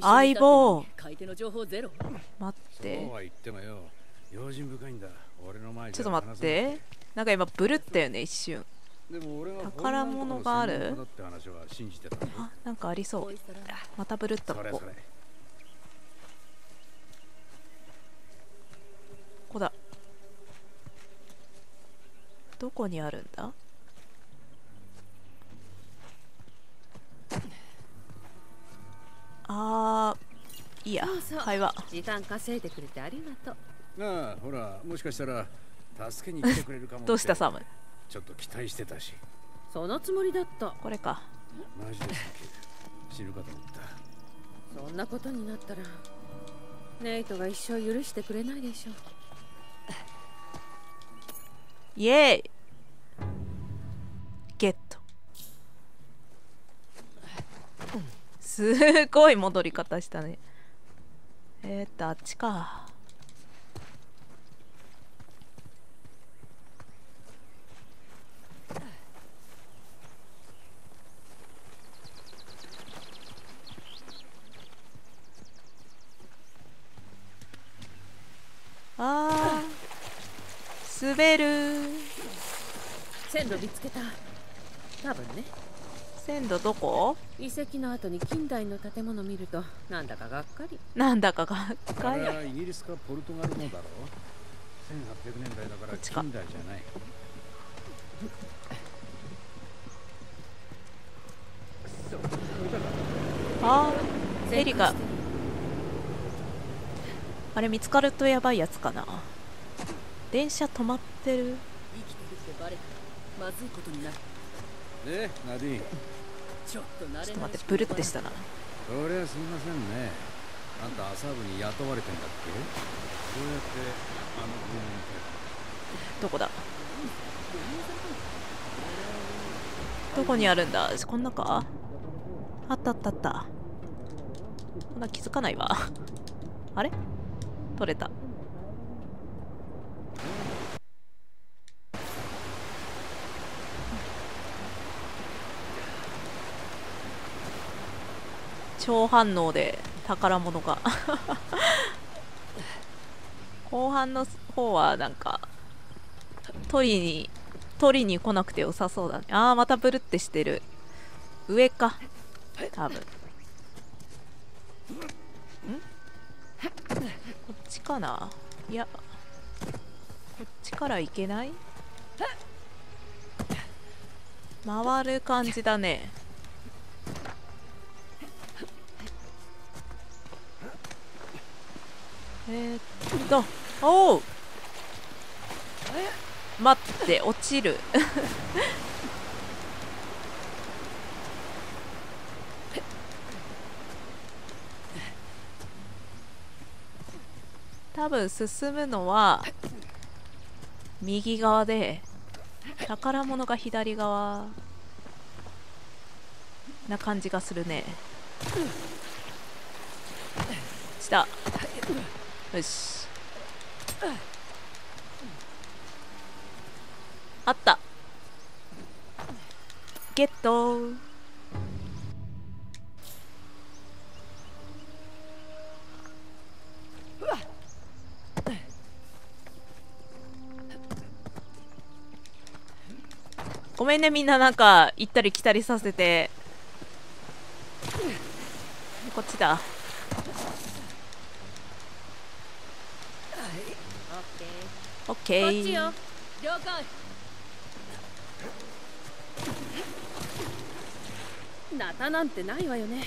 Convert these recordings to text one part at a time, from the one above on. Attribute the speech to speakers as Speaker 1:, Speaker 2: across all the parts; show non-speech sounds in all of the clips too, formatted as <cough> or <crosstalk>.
Speaker 1: 相棒。
Speaker 2: 買い手の情報ゼロ。
Speaker 1: 待って。
Speaker 3: そうは言ってもよ。用心深いんだ。俺の前
Speaker 1: ちょっと待って。なんか今ブルったよね一瞬。
Speaker 3: でも俺が
Speaker 1: 宝物がある。あなんかありそう。またブルったここ。ここだ。どこにあるんだ？あーいいや
Speaker 2: そうそう。
Speaker 1: 会話。
Speaker 2: 時間稼いでくれてありがとう。
Speaker 3: ああほらもしかしたら助けに来てくれるかも
Speaker 1: どうしたサム？
Speaker 3: ちょっと期待してたし。
Speaker 2: そのつもりだった。
Speaker 1: これか。
Speaker 3: マジで死ぬかと思った。
Speaker 2: そんなことになったらネイトが一生許してくれないでしょ
Speaker 1: イエーイ。ゲットすごい戻り方したね。えー、っとあっちか。あー滑る。
Speaker 2: 線路見つけた。多分ね。
Speaker 1: 鮮度どこ？
Speaker 2: 遺跡の後に近代の建物見るとなんだかがっかり。
Speaker 1: なんだかがっ
Speaker 3: あ
Speaker 1: かり。
Speaker 3: イギリスかポルトガルのだろ1800年代だから近代じゃない。
Speaker 1: あーエリが
Speaker 2: チェックして
Speaker 1: あれ見つかるとやばいやつかな。電車止まってる。
Speaker 2: 生きてるってバレたらまずいことになる。
Speaker 3: でナディー。ン
Speaker 2: ちょっと
Speaker 1: 待ってブルってしたな。
Speaker 3: そりゃすみませんね。あんたアサーブに雇われてんだっけ？どうやってあの公園に？
Speaker 1: どこだ？どこにあるんだ？こんなか？あったあったあった。こんな気づかないわ。あれ？取れた超反応で宝物が。<laughs> 後半の方はなんか取りに取りに来なくて良さそうだね。あーまたブルってしてる。上か。多分。ん？こっちかな？いやこっちから行けない？回る感じだね。えー、っとおう。待って落ちる。<laughs> 多分進むのは右側で宝物が左側な感じがするねしたよし。あった。ゲット。ごめんねみんな。なんか行ったり来たりさせて。こっちだ。オッケー
Speaker 2: こっちよ。了解。ナタなんてないわよね。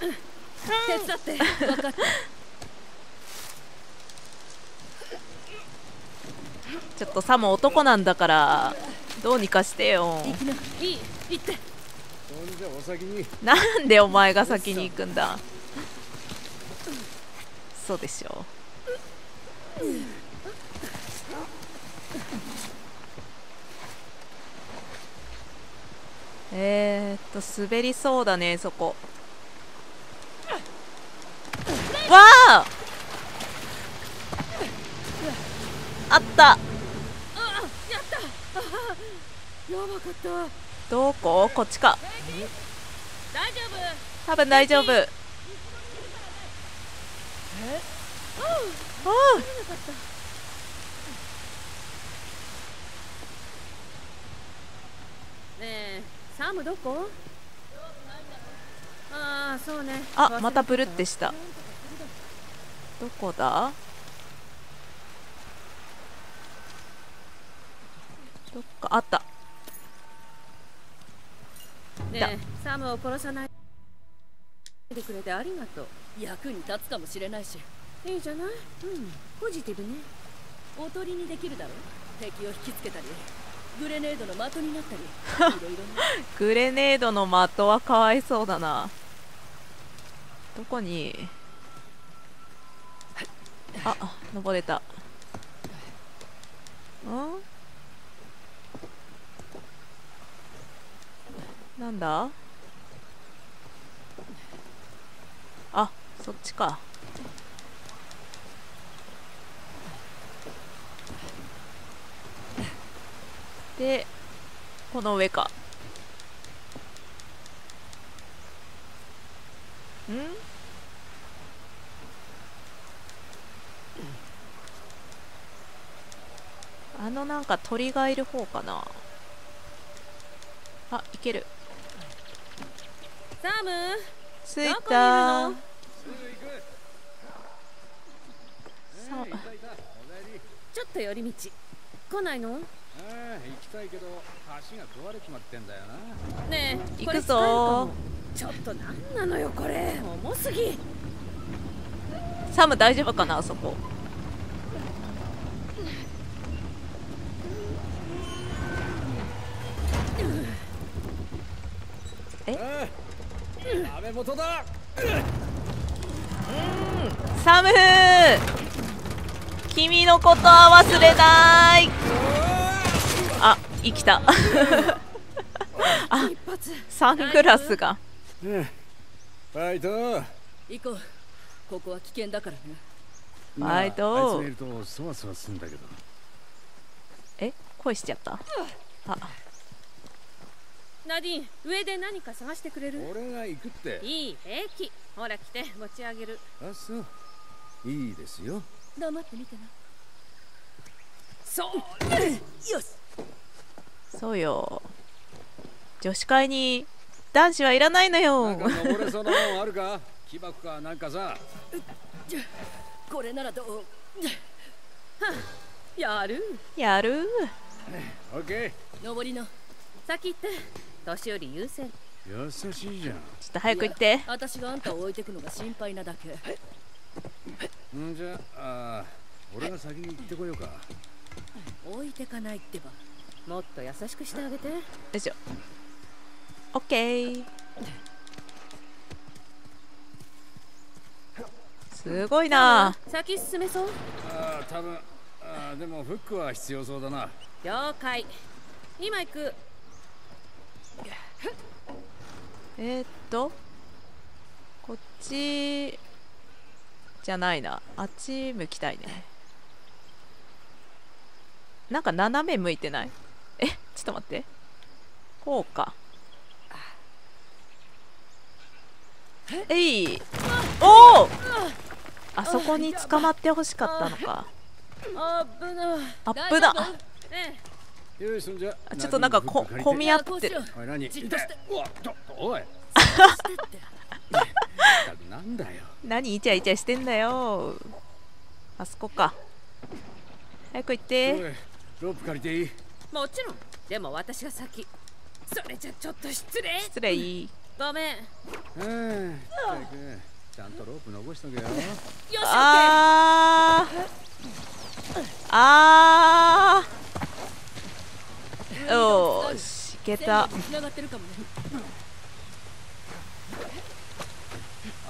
Speaker 2: 手伝って。分かった。
Speaker 1: ちょっとサム男なんだからどうにかしてよ。
Speaker 2: な。いい。行って。
Speaker 3: そんじゃお先に。
Speaker 1: なんでお前が先に行くんだ。そうでしょえー、っと滑りそうだねそこ。わああった。どこ？こっちか。多分大丈夫。
Speaker 2: ねえ。サムどこ？ああそうね。
Speaker 1: あまたブルって
Speaker 2: し
Speaker 1: した。どこだ？どっか。あった。
Speaker 2: ねえサムを殺さないでくれてありがとう。役に立つかもしれないし。いいじゃない？うん。ポジティブね。おとりにできるだろ。敵を引きつけたりグレネードの的になったり。<laughs>
Speaker 1: グレネードの的はかわいそうだな。どこに？あ登れた。ん？なんだ？あそっちか。でこの上か。ん？あのなんか鳥がいる方かな。あいける。
Speaker 2: サム？
Speaker 1: 着いた。
Speaker 2: ちょっと寄り道。来ないの？
Speaker 3: 行きたいけど橋が壊れちまってんだよな。
Speaker 2: ねえ
Speaker 1: 行くぞ。
Speaker 2: ちょっとなんなのよこれ。重すぎ。
Speaker 1: サム大丈夫かなあそこ。
Speaker 3: ああ安倍元だ。
Speaker 1: サム。君のことは忘れない。あ生きた。
Speaker 2: 一発
Speaker 1: サングラスが。
Speaker 3: ファイト。
Speaker 2: 行こう。ここは危険だからね。
Speaker 1: ファイト。
Speaker 3: あいつがいるとそわそわすんだけど。
Speaker 1: え恋しちゃった？あ。
Speaker 2: ナディン上で何か探してくれる？
Speaker 3: 俺が行くって。
Speaker 2: いい平気ほら来て持ち上げる。
Speaker 3: あそう。いいですよ。
Speaker 2: 黙って見てな。そう。よし
Speaker 1: そうよ。女子会に男子はいらないのよ。
Speaker 3: なんか登れそうなもんあるか？木箱かなんかさ。
Speaker 2: これならどう？はあやる？
Speaker 1: やる。
Speaker 3: オッケ
Speaker 2: 登りの先行って年寄り優先。
Speaker 3: ー優しいじゃん。
Speaker 1: ちょっと早く行って。
Speaker 2: 私があんたを置いてくのが心配なだけ。
Speaker 3: んじゃああ俺が先に行ってこようか。
Speaker 2: 置いてかないってばもっと優しくしてあげて。
Speaker 1: よいしょオッケーすごいな。
Speaker 2: 先進めそう。
Speaker 3: ああ多分ああでもフックは必要そうだな。
Speaker 2: 了解。今行く。
Speaker 1: えー、っとこっちじゃないな。あっち向きたいね。なんか斜め向いてない？えちょっと待って。こうか。えい。おおあそこに捕まってほしかったのか。
Speaker 2: あぶな
Speaker 1: あぶなちょっとなんかこ混み合って。る
Speaker 3: おい <laughs> 何？
Speaker 1: イチャイチャしてんだよ。あそこか。早く行って。
Speaker 3: ロープ借りていい？
Speaker 2: もちろん。でも私が先。それじゃちょっと失礼。
Speaker 1: 失礼。
Speaker 2: ごめん。よ
Speaker 3: うん。ちゃんとロープ残しとけよ。
Speaker 2: しオッケー。
Speaker 1: あー。あーよーしいけた。
Speaker 2: 繋がってるかもね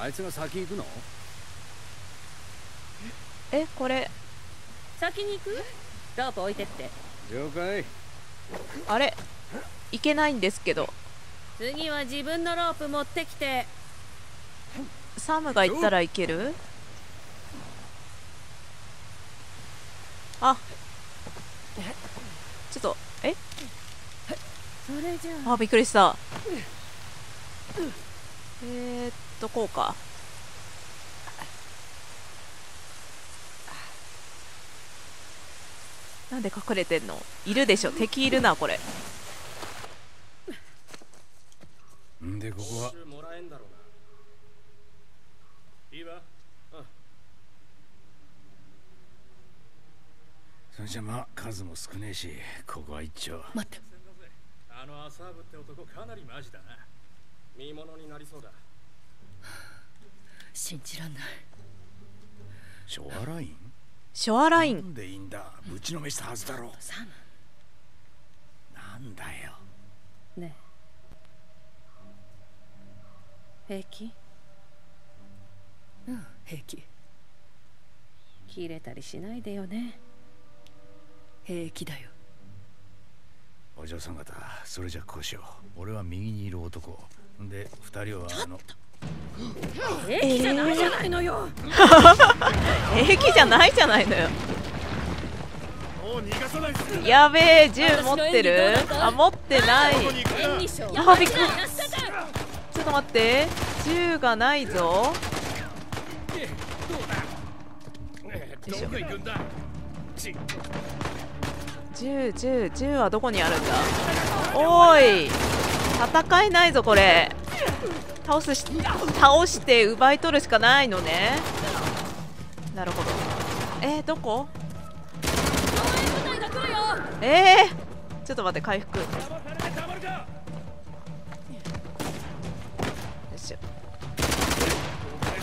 Speaker 3: あいつが先行くの？
Speaker 1: えこれ。
Speaker 2: 先に行く？ロープ置いてって。
Speaker 3: 了解
Speaker 1: あれ？いけないんですけど。
Speaker 2: 次は自分のロープ持ってきて。
Speaker 1: サムが行ったらいける？あ。ちょっとえ？
Speaker 2: それじゃあ。
Speaker 1: あびっくりした。えー、っとこうかなんで隠れてんの？いるでしょ。敵いるなこれ。
Speaker 3: んでここは？それじゃまあ数も少ねえしここは一丁。
Speaker 2: 待って。
Speaker 4: あのアサーブって男かなりマジだな。見物になりそうだ。
Speaker 2: 信じらんない。
Speaker 3: ショアライン
Speaker 1: ショアライン。
Speaker 3: なんでいいんだ？ぶちのめしたはずだろ
Speaker 2: サム
Speaker 3: なんだよ。
Speaker 2: ね。え平気？うん平気。切れたりしないでよね。平気だよ。
Speaker 3: お嬢さん方それじゃこうしよう。俺は右にいる男。で二人はあの
Speaker 2: 平気じゃないじゃないのよ、
Speaker 1: 平気じゃないじゃないのよやべえ銃持ってる
Speaker 2: 私の演技どうだった
Speaker 1: あ持ってないちょ
Speaker 2: 演技賞
Speaker 1: あびっくり
Speaker 2: やったじゃん
Speaker 1: っと待って銃がないぞよいしょ銃銃銃はどこにあるんだおーい戦えないぞこれ倒すし倒して奪い取るしかないのね。なるほど。えー、どこ？えー、ちょっと待って回復。よいしょ。
Speaker 4: お前だ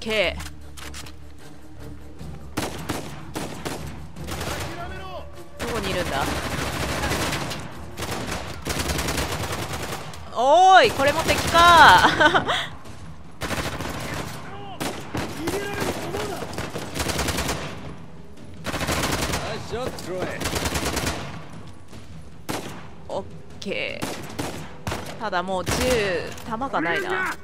Speaker 4: け
Speaker 1: オッケーただもう銃弾がないな。弾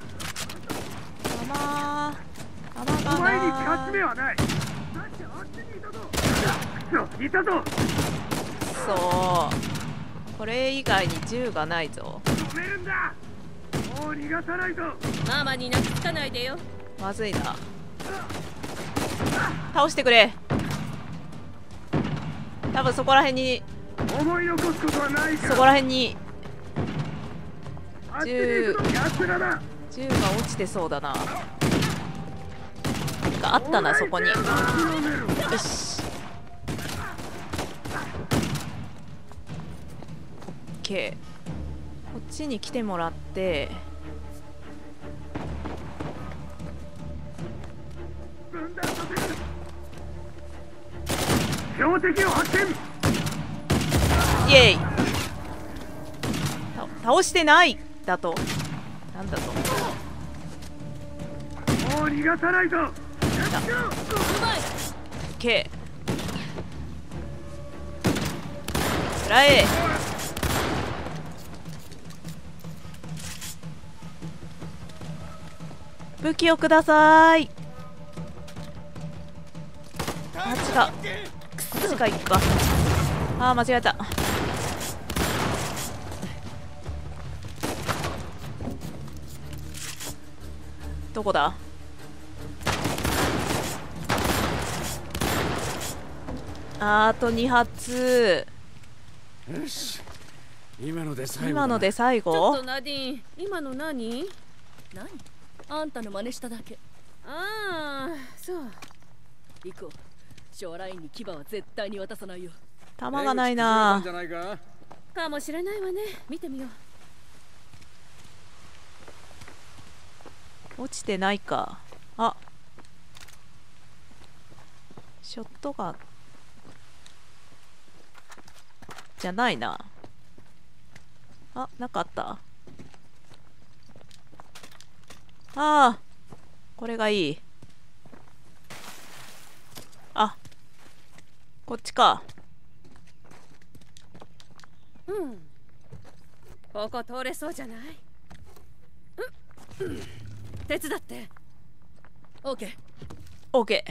Speaker 1: 弾がない。
Speaker 4: はない。い。たぞ
Speaker 1: そうこれ以外に銃がない。ぞ
Speaker 4: 止めるんだもう逃がさないぞ。
Speaker 2: ママに泣きつかないでよ。
Speaker 1: まずいな。倒してくれ。多分そこら辺に。
Speaker 4: 思い残すことはない
Speaker 1: そこら辺に。
Speaker 4: あっ
Speaker 1: ちに行く
Speaker 4: やつらだ。
Speaker 1: 銃が落ちてそうだな。があったなそこに。よし。OK こっちに来てもらって
Speaker 4: 分断させる標的を発見
Speaker 1: イエイ倒してない。だと。なんだと。
Speaker 4: もう逃がさないぞ
Speaker 2: うまい
Speaker 1: OK つらえ。武器をください。こっちが行くか。あー間違えた。どこだ？あと2発。
Speaker 3: よし今ので最後だ
Speaker 1: 今ので最
Speaker 2: ちょっ
Speaker 1: 後
Speaker 2: とナディン今の何？何？あんたの真似しただけ。ああそう。行こう将来に牙は絶対に渡さないよ。
Speaker 1: 弾がない
Speaker 3: 出
Speaker 1: な。
Speaker 2: かもしれないわね。見てみよう。
Speaker 1: 落ちてないか。あ。ショットガン。じゃないな。あなかった。ああこれがいいあこっちか。
Speaker 2: うん。ここ通れそうじゃない？うん。うん手伝って。オーケー
Speaker 1: OK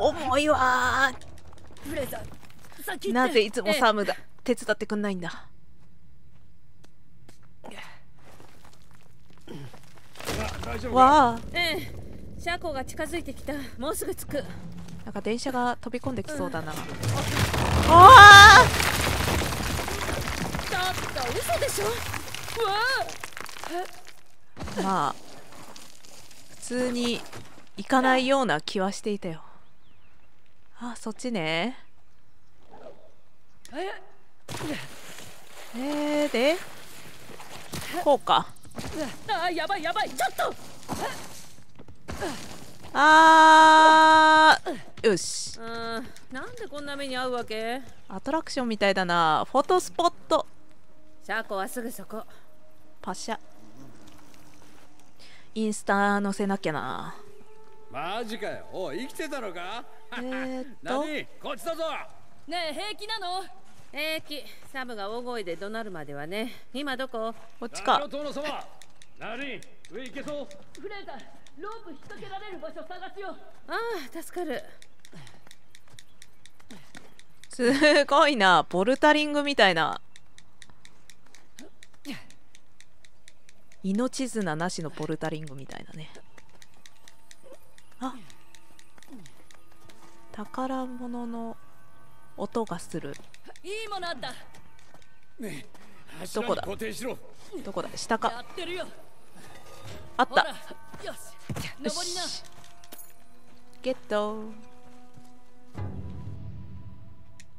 Speaker 1: 重いわ
Speaker 2: フレー。ザー先行って
Speaker 1: なぜいつも
Speaker 2: え
Speaker 1: サムだ手伝ってくんないんだ？
Speaker 4: 大丈夫か
Speaker 1: わあ。
Speaker 2: ええ車庫が近づいてきた。もうすぐ着く。
Speaker 1: なんか電車が飛び込んできそうだな、あ
Speaker 2: ちょっと嘘でしょ？うわ
Speaker 1: あまあ普通に行かないような気はしていたよ。あそっちね。えー、で？こうか
Speaker 2: ああやばいやばいちょっと
Speaker 1: あーよし。
Speaker 2: うんなんでこんな目に遭うわけ？
Speaker 1: アトラクションみたいだな。フォトスポット。
Speaker 2: 車庫はすぐそこ。
Speaker 1: パシャ。インスタ載せなきゃな。
Speaker 3: マジかよ。おい生きてたのか？
Speaker 1: えーっと。<laughs>
Speaker 3: 何？こっちだぞ。
Speaker 2: ねえ平気なの？平気サムが大声で怒鳴るまではね今どこ？
Speaker 1: こっちか。
Speaker 4: 殿様 <laughs> 何上行けそう。
Speaker 2: フレーザーロープ引っ掛けられる場所探すよああ助かる。
Speaker 1: すごいなボルタリングみたいな。命綱なしのボルタリングみたいなね。あ宝物の音がする。
Speaker 2: いいものあった。
Speaker 1: どこだ？
Speaker 3: 固定しろ。
Speaker 1: どこだ？下か。
Speaker 2: ってるよ。
Speaker 1: あった。
Speaker 2: よし。
Speaker 1: よ
Speaker 2: 登りな。
Speaker 1: しゲット。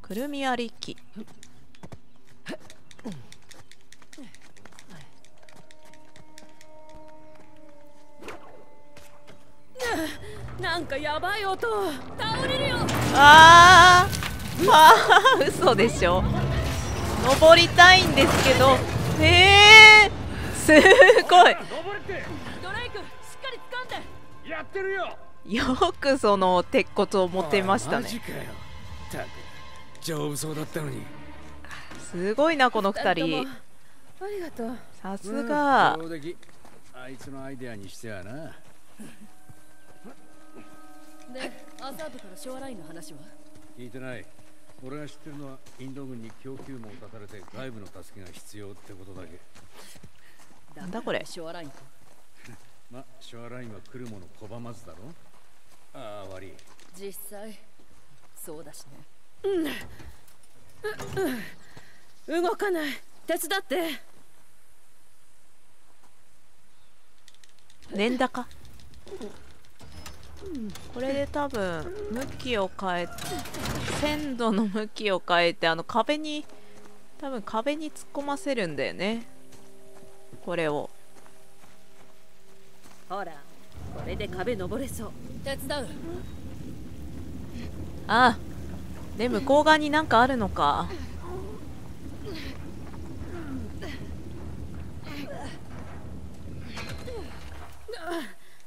Speaker 1: くるみ割り機
Speaker 2: なんかやばい音。倒れるよ。
Speaker 1: あー <laughs> あー嘘でしょ。登りたいんですけど。えー、すごい。
Speaker 4: 登れって
Speaker 2: ドレイクしっかり掴んで。
Speaker 4: やってるよ。
Speaker 1: よくその鉄骨を持っていましたね。
Speaker 3: 丈夫そうだったのに。
Speaker 1: すごいなこの二人。
Speaker 2: ありがとう。
Speaker 1: さすが。
Speaker 3: うんあいつのアイデアにしてはな。
Speaker 2: でアザーブからショアラインの話は？
Speaker 3: 聞いてない俺が知ってるのはインド軍に供給網を断たれて外部の助けが必要ってことだけ。
Speaker 1: なんだこれ？
Speaker 2: ショアラインか
Speaker 3: まショアラインは来るもの拒まずだろ？ああ悪い。
Speaker 2: 実際そうだしね。うん、動かない。手伝って。<laughs>
Speaker 1: 年高？これで多分向きを変え鮮度の向きを変えてあの壁に多分壁に突っ込ませるんだよね。これを。
Speaker 2: ほらこれで壁登れそう。手伝う。
Speaker 1: あで向こう側になんかあるのか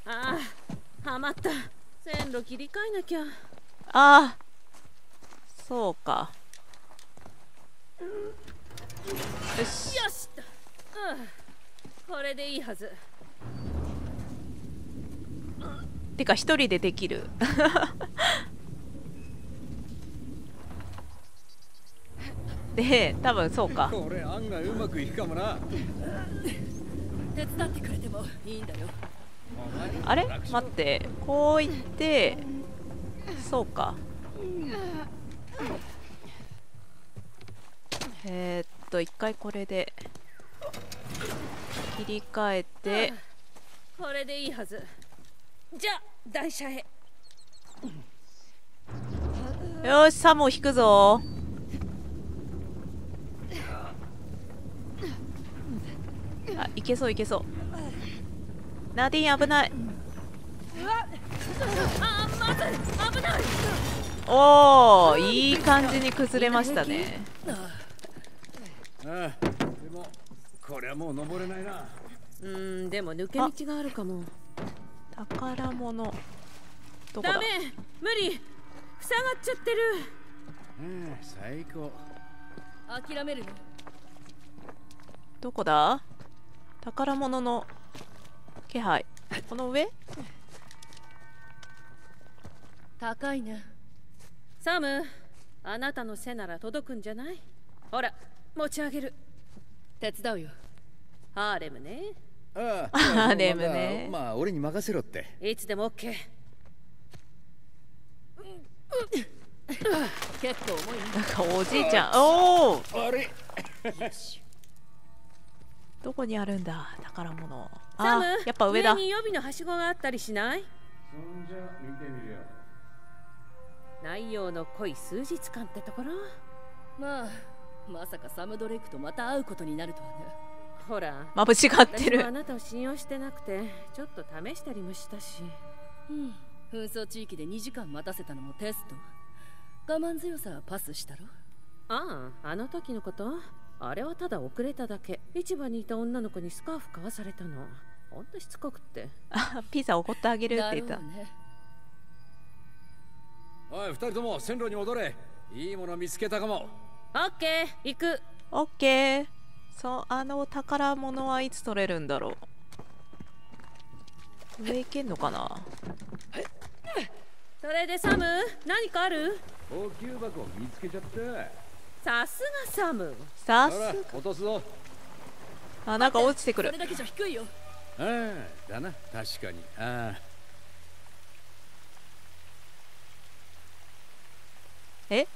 Speaker 2: ああはまった。線路切り替えなきゃ。
Speaker 1: あそうか。よし
Speaker 2: よしと、うん、これでいいはず。
Speaker 1: てか一人でできる。<laughs> で多分そうか。
Speaker 3: これ案外うまくいくかもな。
Speaker 2: 手伝ってくれてもいいんだよ
Speaker 1: あれ？待って。こう行って。そうか。えー、っと一回これで。切り替えて。
Speaker 2: これでいいはず。じゃあ台車へ。
Speaker 1: よしサモ引くぞ。あいけそういけそうナディーン危ない。
Speaker 2: あまずい危ない。
Speaker 1: おおいい感じに崩れましたね。
Speaker 3: ああでもこれはもう登れないな。
Speaker 2: うんでも抜け道があるかも。
Speaker 1: 宝物。どこだ？
Speaker 2: ダメ無理塞がっちゃってる。
Speaker 3: うん最高。
Speaker 2: 諦めるの
Speaker 1: どこだ？宝物の気配この上？
Speaker 2: 高いね。サムあなたの背なら届くんじゃない？ほら持ち上げる。手伝うよ。ハーレムね。
Speaker 3: あ
Speaker 1: あレムね。
Speaker 3: まあ俺に任せろって。
Speaker 2: いつでも OK 結構重いね。
Speaker 1: なんかおじいちゃん。おお
Speaker 3: 悪い
Speaker 1: どこにあるんだ？宝物
Speaker 2: サム
Speaker 1: あやっぱ上だ。
Speaker 2: に予備のはしごがあったりしない？
Speaker 3: そんじゃ見てみるよ。
Speaker 2: 内容の濃い数日間ってところ？まあまさかサム・ドレイクとまた会うことになるとはね。ほら。
Speaker 1: まぶしがって
Speaker 2: 私もあ
Speaker 1: る
Speaker 2: なたを信用してなくてちょっと試したりもしたし。うん。紛争地域で2時間待たせたのもテスト。我慢強さはパスしたろ？あああの時のこと？あれはただ遅れただけ。市場にいた女の子にスカーフ買わされたのほんとしつこくって。
Speaker 1: あピザおごってあげるって言った。
Speaker 2: ね
Speaker 3: おい二人とも線路に戻れ。いいもの見つけたかも。
Speaker 2: オッケー行く。
Speaker 1: オッケー。そうあの宝物はいつ取れるんだろう。上行けんのかな？
Speaker 2: それでサム？何かある？
Speaker 3: 高級箱見つけちゃった
Speaker 2: さすがサム。
Speaker 1: さす
Speaker 3: ほら落とすぞ。
Speaker 1: あなんか落ちてくる。
Speaker 2: それだけじゃ低いよ
Speaker 3: ああだな確かに。ああ。
Speaker 1: え？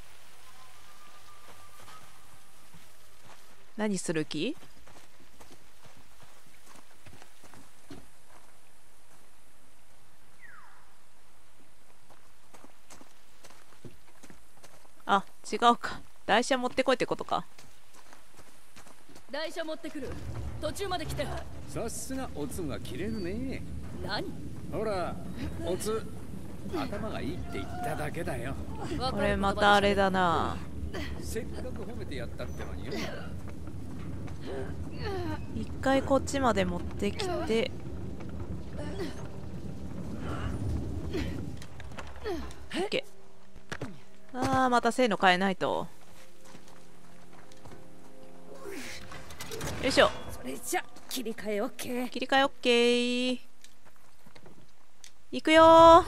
Speaker 1: 何する気？あ違うか。台車持ってこいってことか。
Speaker 2: 台車持ってくる途中まで来て
Speaker 3: さすがおつが切れるね。
Speaker 2: 何？
Speaker 3: ほらおつ頭がいいって言っただけだよ。
Speaker 1: これまたあれだな。
Speaker 3: せっかく褒めてやったってのによ。
Speaker 1: 一回こっちまで持ってきて。オッケー。あーまたせーの変えないと。よいしょ。
Speaker 2: それじゃ切り替え OK
Speaker 1: 切り替えオッケー。いくよ。ー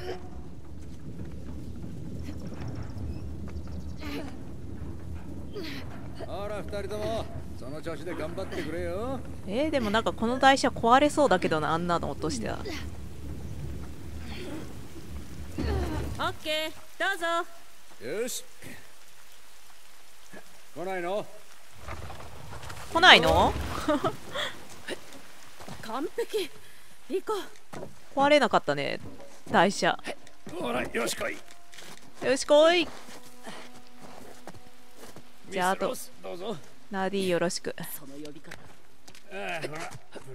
Speaker 3: ほら二人ともその調子で頑張ってくれよ。
Speaker 1: えー、でもなんかこの台車壊れそうだけどなあんなの落としては。
Speaker 2: OK どうぞ。
Speaker 3: よし。来ないの？
Speaker 1: 来ないの？
Speaker 2: 完璧。行こう。
Speaker 1: 壊れなかったね台車。
Speaker 3: ほらよし来い。
Speaker 1: よし来い。じゃああとナディよろしく。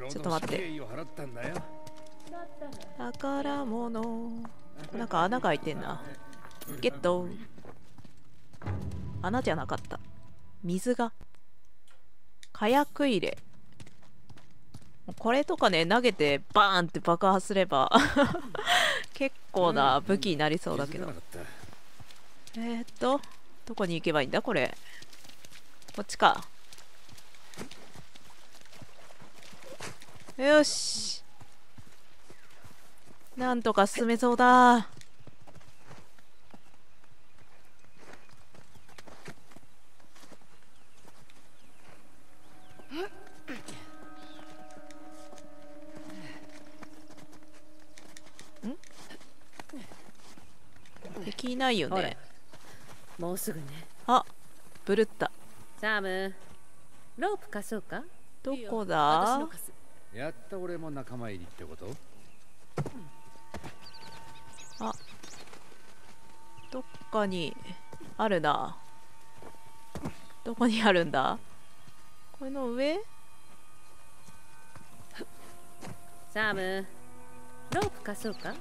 Speaker 1: ちょっと待って。宝物。なんか穴が開いてんな。ゲット。穴じゃなかった。水が。火薬入れこれとかね投げてバーンって爆破すれば <laughs> 結構な武器になりそうだけど。えー、っとどこに行けばいいんだこれ？こっちか。よし。なんとか進めそうだん敵いないよね。
Speaker 2: もうすぐね。
Speaker 1: あブルった。
Speaker 2: サムロープ貸そうか？
Speaker 1: どこ
Speaker 2: 私
Speaker 1: だ
Speaker 3: やった俺も仲間入りってこと？
Speaker 1: どっかにあるな。どこにあるんだ？これの上？
Speaker 2: サムロープ貸そうか？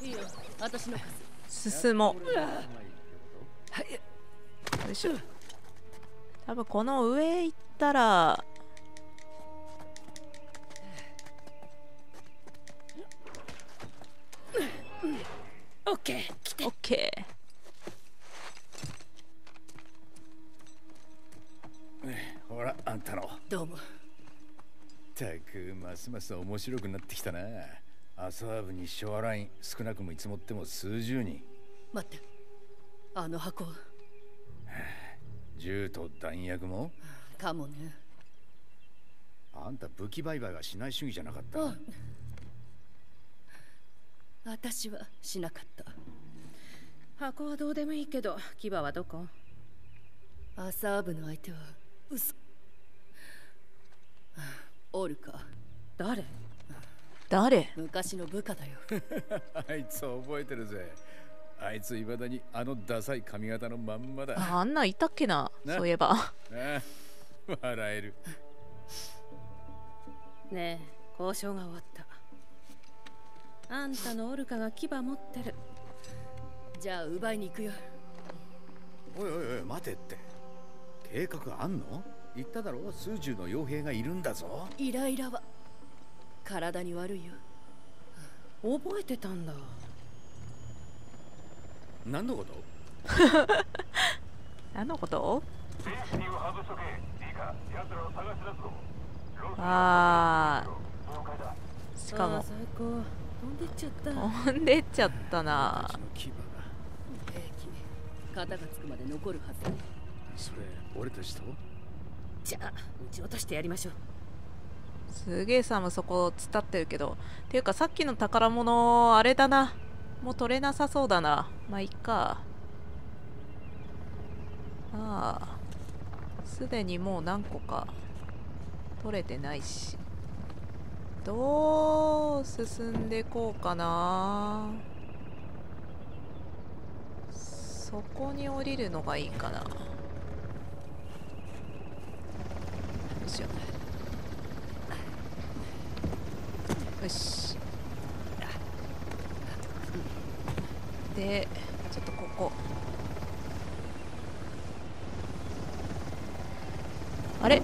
Speaker 2: いいよ。私の貸す
Speaker 1: 進も
Speaker 3: 俺も仲間入りってこ
Speaker 1: うよいしょ。多分この上行ったら
Speaker 2: オッケー来て。
Speaker 1: オッケー
Speaker 3: とほらあんたの。
Speaker 2: どうも。
Speaker 3: たくますます面白くなってきたなアサーブにショアライン少なくもいつもっても数十人。
Speaker 2: 待って。あの箱 <sighs>
Speaker 3: 銃と弾薬も？
Speaker 2: かもね。
Speaker 3: あんた武器売買はしない主義じゃなかった？
Speaker 2: あ私はしなかった。箱はどうでもいいけど牙はどこ？アサーブの相手は嘘。オルカ誰？
Speaker 1: 誰？
Speaker 2: 昔の部下だよ。<laughs>
Speaker 3: あいつ覚えてるぜ。あいついまだにあのダサい髪型のまんまだ。
Speaker 1: ああんなんいたっけな？
Speaker 3: ね
Speaker 1: そういえば。
Speaker 3: 笑える。<laughs>
Speaker 2: ねえ交渉が終わった。あんたのオルカが牙持ってる。じゃあ奪いに行くよ。
Speaker 3: おいおいおい待てって。計画あんの？言っただろ？数十の傭兵がいるんだぞ。
Speaker 2: イライラは体に悪いよ。覚えてたんだ。
Speaker 3: 何のこと？<laughs>
Speaker 1: 何のこと？あー。しかも。
Speaker 2: 飛んでっちゃった。
Speaker 1: 飛んでっちゃったな。
Speaker 2: 肩がつくまで残るはず。だ
Speaker 3: それ俺たちと？
Speaker 2: じゃあ撃ち落としてやりましょう
Speaker 1: すげえサムそこ伝ってるけど。ていうかさっきの宝物あれだな。もう取れなさそうだな。まあいっか。ああ。すでにもう何個か。取れてないし。どう進んでこうかな。そこに降りるのがいいかな。よいしょよし。でちょっとここ。あれ？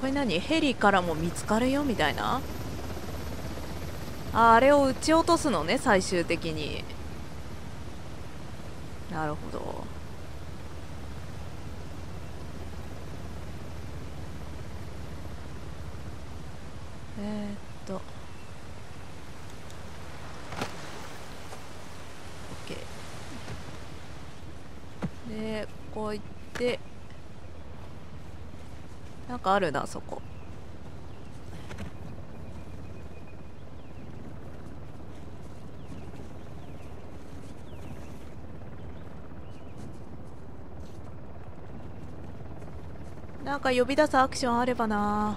Speaker 1: これ何？ヘリからも見つかるよみたいな？ああれを撃ち落とすのね最終的に。なるほど。えー、っと。OK でこう行って。なんかあるなそこ。なんか呼び出すアクションあればな。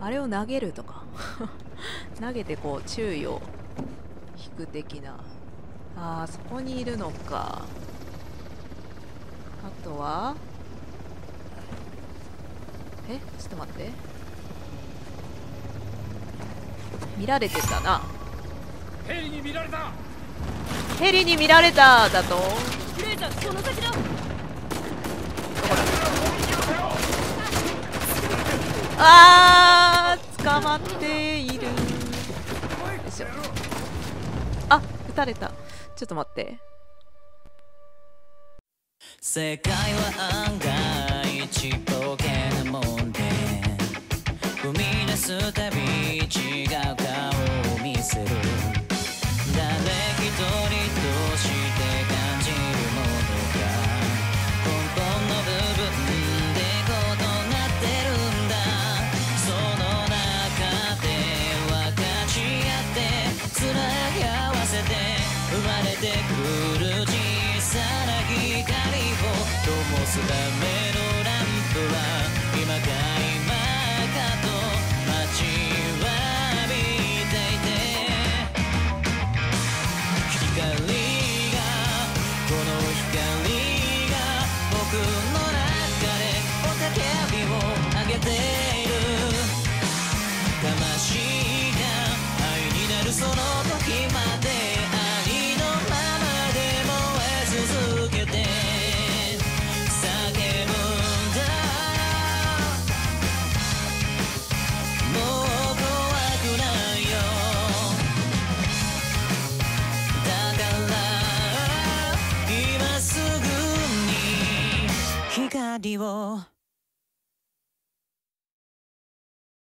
Speaker 1: あれを投げるとか。<laughs> 投げてこう注意を引く的な。あーそこにいるのか。あとは？え？ちょっと待って。見られてたな。
Speaker 4: ヘリに見られた。
Speaker 1: ヘリに見られただと？
Speaker 2: レーザーその先だ
Speaker 1: あー捕まっている。よいしょ。あ撃たれた。ちょっと待って。
Speaker 5: 世界は案外ちっぽけなもんで踏み出すたび違う顔を見せる。誰一人せて生まれてくる小さな光を灯すためのランプは今か今 Divo.